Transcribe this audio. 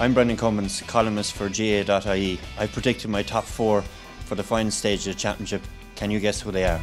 I'm Brendan Cummins, columnist for GAA.ie. I predicted my top four for the final stage of the championship. Can you guess who they are?